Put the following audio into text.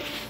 you